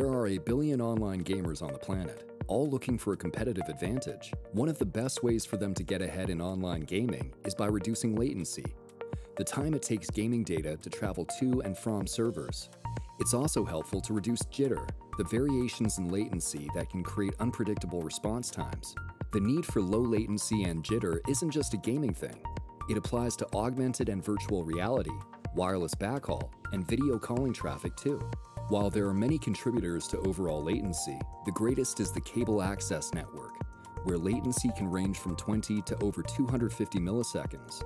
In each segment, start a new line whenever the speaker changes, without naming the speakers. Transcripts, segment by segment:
There are a billion online gamers on the planet, all looking for a competitive advantage. One of the best ways for them to get ahead in online gaming is by reducing latency, the time it takes gaming data to travel to and from servers. It's also helpful to reduce jitter, the variations in latency that can create unpredictable response times. The need for low latency and jitter isn't just a gaming thing. It applies to augmented and virtual reality, wireless backhaul, and video calling traffic too. While there are many contributors to overall latency, the greatest is the cable access network, where latency can range from 20 to over 250 milliseconds.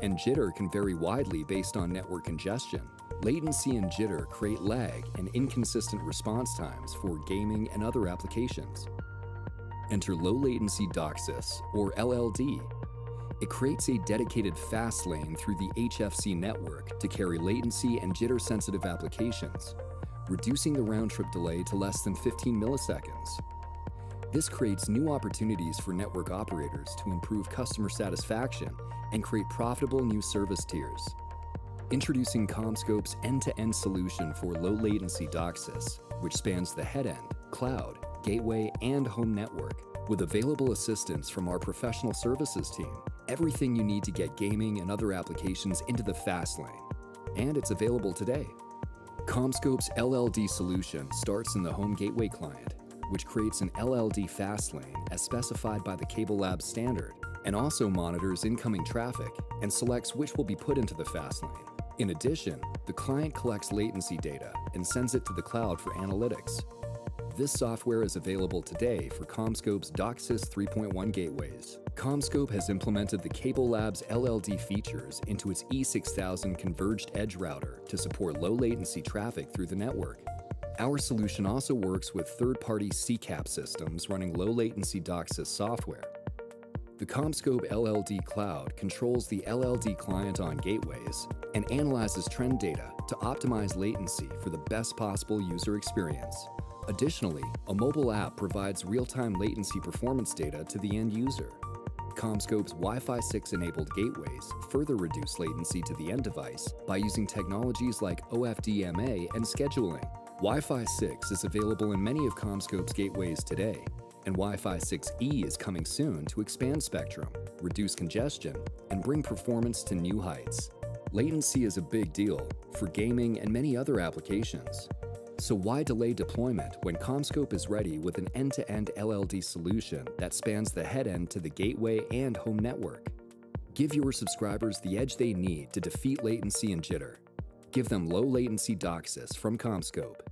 And jitter can vary widely based on network congestion. Latency and jitter create lag and inconsistent response times for gaming and other applications. Enter low latency DOCSIS, or LLD, it creates a dedicated fast lane through the HFC network to carry latency and jitter sensitive applications, reducing the round trip delay to less than 15 milliseconds. This creates new opportunities for network operators to improve customer satisfaction and create profitable new service tiers. Introducing CommScope's end-to-end solution for low latency DOCSIS, which spans the head end, cloud, gateway, and home network, with available assistance from our professional services team. Everything you need to get gaming and other applications into the fast lane. And it's available today. CommScope's LLD solution starts in the home gateway client, which creates an LLD fast lane as specified by the Cable Lab standard, and also monitors incoming traffic and selects which will be put into the fast lane. In addition, the client collects latency data and sends it to the cloud for analytics. This software is available today for CommScope's DOCSIS 3.1 gateways. CommScope has implemented the CableLabs LLD features into its E6000 converged edge router to support low latency traffic through the network. Our solution also works with third-party CCAP systems running low latency DOCSIS software. The CommScope LLD Cloud controls the LLD client on gateways and analyzes trend data to optimize latency for the best possible user experience. Additionally, a mobile app provides real-time latency performance data to the end user. CommScope's Wi-Fi 6 enabled gateways further reduce latency to the end device by using technologies like OFDMA and scheduling. Wi-Fi 6 is available in many of CommScope's gateways today, and Wi-Fi 6E is coming soon to expand spectrum, reduce congestion, and bring performance to new heights. Latency is a big deal for gaming and many other applications. So why delay deployment when CommScope is ready with an end-to-end LLD solution that spans the head end to the gateway and home network? Give your subscribers the edge they need to defeat latency and jitter. Give them low latency DOCSIS from CommScope